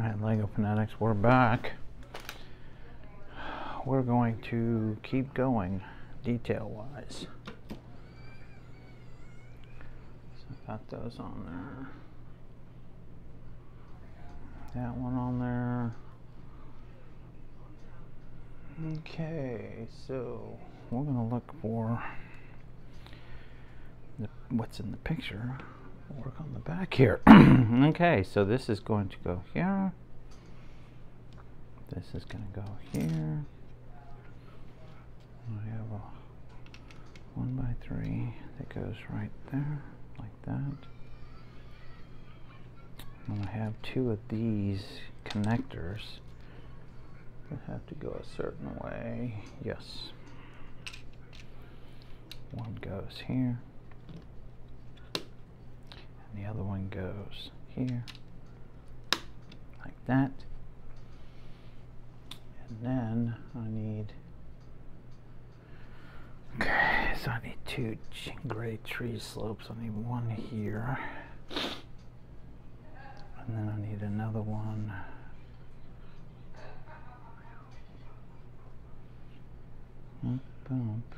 All right, Lego Fanatics, we're back. We're going to keep going detail-wise. So got those on there. That one on there. Okay, so we're going to look for the, what's in the picture work on the back here. okay, so this is going to go here. This is going to go here. We have a one by three that goes right there, like that. And I have two of these connectors that have to go a certain way. Yes. One goes here and the other one goes here like that and then I need okay so I need two gray tree slopes I need one here and then I need another one bump.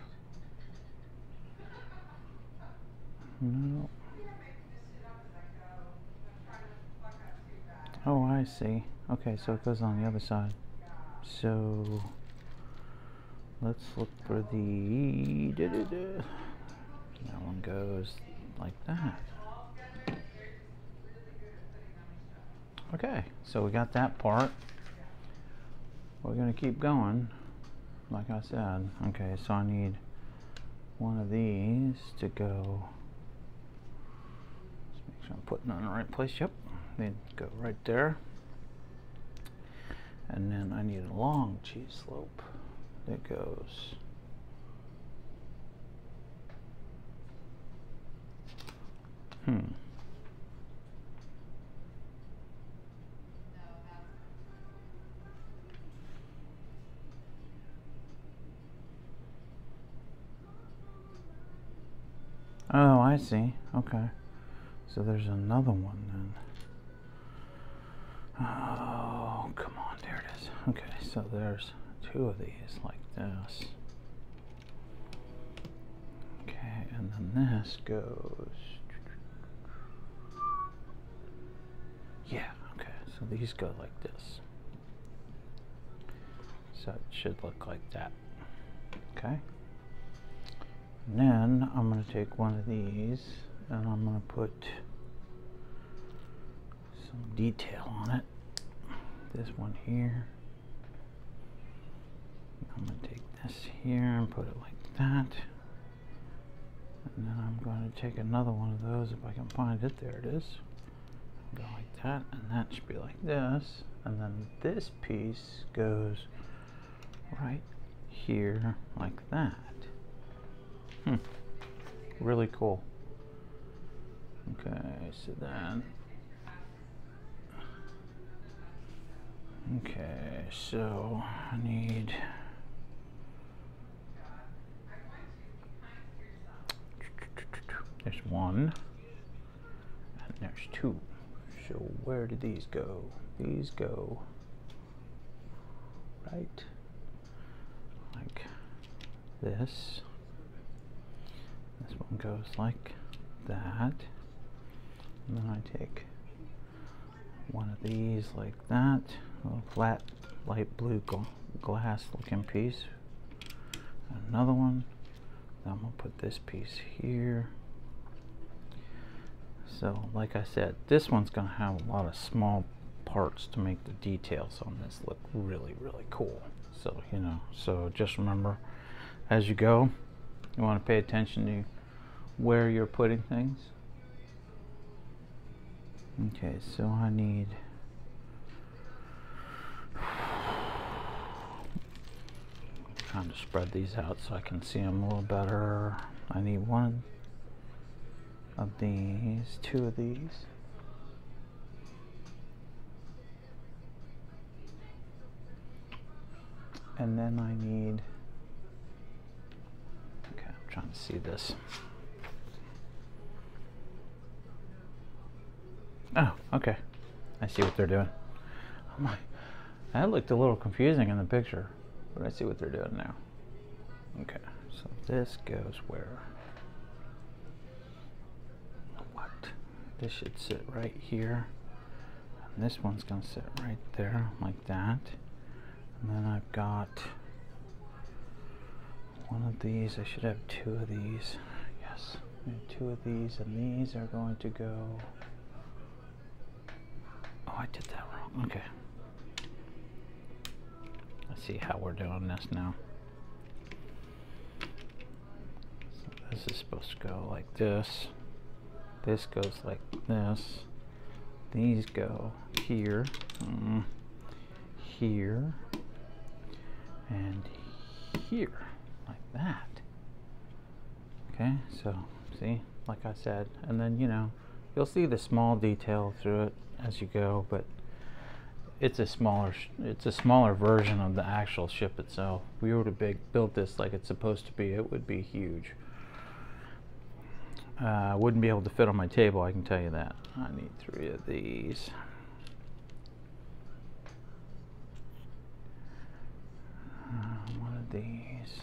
No. Oh, I see. Okay, so it goes on the other side. So let's look for the. Da -da -da. That one goes like that. Okay, so we got that part. We're to keep going, like I said. Okay, so I need one of these to go. Let's make sure I'm putting it in the right place. Yep they go right there. And then I need a long cheese slope that goes Hmm. Oh, I see. Okay. So there's another one then. Oh, come on, there it is. Okay, so there's two of these like this. Okay, and then this goes. Yeah, okay, so these go like this. So it should look like that. Okay. And then I'm going to take one of these and I'm going to put some detail on it. This one here. I'm going to take this here and put it like that. And then I'm going to take another one of those if I can find it. There it is. Go like that, and that should be like this. And then this piece goes right here like that. Hmm. Really cool. Okay, so then Okay, so I need there's one and there's two. So where did these go? These go right like this. This one goes like that. And then I take one of these like that a flat light blue glass looking piece another one I'm gonna put this piece here so like I said this one's gonna have a lot of small parts to make the details on this look really really cool so you know so just remember as you go you want to pay attention to where you're putting things okay so I need trying to spread these out so I can see them a little better. I need one of these, two of these. And then I need, okay, I'm trying to see this. Oh, okay. I see what they're doing. Oh My, that looked a little confusing in the picture, but I see what they're doing now. Okay, so this goes where? What? This should sit right here. And this one's to sit right there, like that. And then I've got one of these. I should have two of these. Yes, two of these, and these are going to go. Oh, I did that wrong. Okay. Let's see how we're doing this now. This is supposed to go like this. This goes like this. These go here, mm, here, and here, like that. Okay, so see, like I said, and then you know, you'll see the small detail through it as you go, but it's a smaller it's a smaller version of the actual ship itself. If we were to big, build this like it's supposed to be, it would be huge. Uh, I wouldn't be able to fit on my table, I can tell you that. I need three of these. Uh, one of these.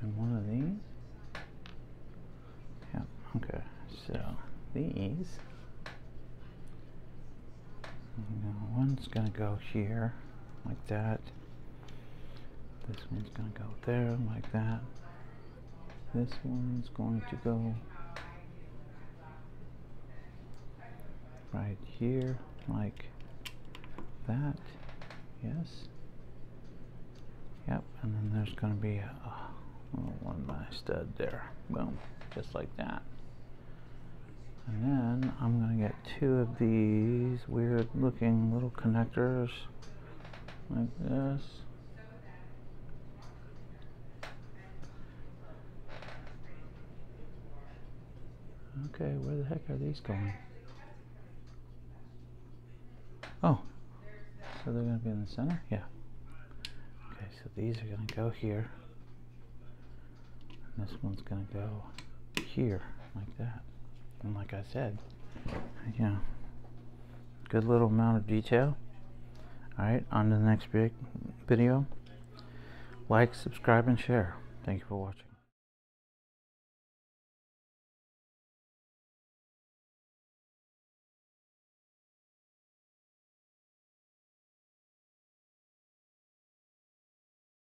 And one of these. Yep, okay. So these one's gonna go here like that this one's gonna go there like that this one's going to go right here like that yes. Yep and then there's going to be a, one by stud there. Boom just like that. And then I'm going to get two of these weird looking little connectors like this. Okay, where the heck are these going? Oh, so they're going to be in the center? Yeah. Okay, so these are going to go here. And this one's going to go here, like that. And like I said, yeah, good little amount of detail. Alright, on to the next big video. Like, subscribe, and share. Thank you for watching.